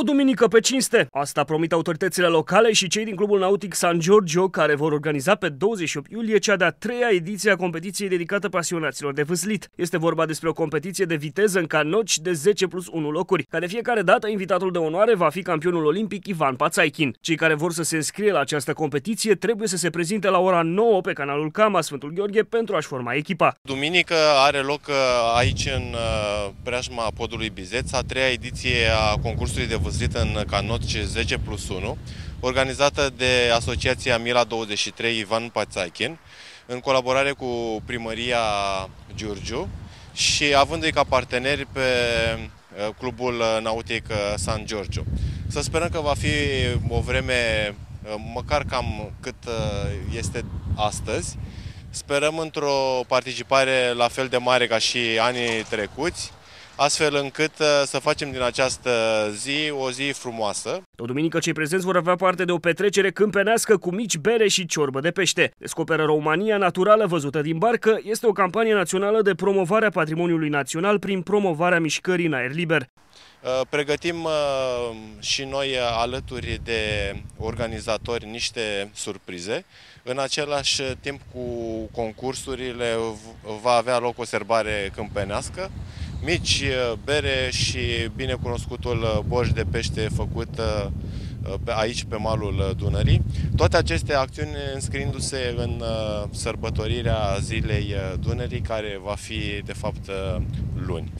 O duminică pe cinste. Asta promit autoritățile locale și cei din clubul nautic San Giorgio, care vor organiza pe 28 iulie cea de-a treia ediție a competiției dedicată pasionaților de vâslit. Este vorba despre o competiție de viteză în canoci de 10 plus 1 locuri, care de fiecare dată invitatul de onoare va fi campionul olimpic Ivan Pațaichin. Cei care vor să se înscrie la această competiție trebuie să se prezinte la ora 9 pe canalul Cama Sfântul Gheorghe pentru a-și forma echipa. Duminică are loc uh, aici în uh, preajma podului Bizeț a treia ediție a concursului de văzut în Canoci 10 plus 1, organizată de Asociația Mila 23 Ivan Pațachin, în colaborare cu primăria Giurgiu și avându-i ca parteneri pe uh, clubul nautic uh, San Giorgio. Să sperăm că va fi o vreme uh, măcar cam cât este astăzi. Sperăm într-o participare la fel de mare ca și anii trecuți astfel încât uh, să facem din această zi o zi frumoasă. O duminică cei prezenți vor avea parte de o petrecere câmpenească cu mici bere și ciorbă de pește. Descoperă România naturală văzută din barcă este o campanie națională de promovare a patrimoniului național prin promovarea mișcării în aer liber. Uh, pregătim uh, și noi alături de organizatori niște surprize. În același timp cu concursurile va avea loc o serbare câmpenească mici, uh, bere și binecunoscutul uh, borș de pește făcut uh, aici pe malul Dunării. Toate aceste acțiuni înscriindu-se în sărbătorirea zilei Dunării, care va fi de fapt luni.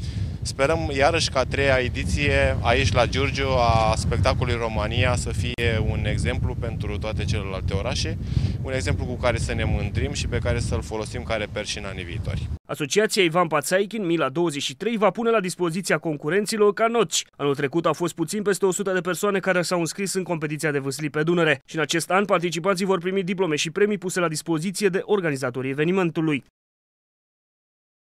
Sperăm iarăși ca a treia ediție aici la Giurgiu a spectacolului România să fie un exemplu pentru toate celelalte orașe, un exemplu cu care să ne mândrim și pe care să-l folosim ca reper și în anii viitori. Asociația Ivan Pațaichin, Mila 23, va pune la dispoziția concurenților canoci. Anul trecut au fost puțin peste 100 de persoane care s-au înscris în competiția de vâsli pe Dunăre și în acest an participanții vor primi diplome și premii puse la dispoziție de organizatorii evenimentului.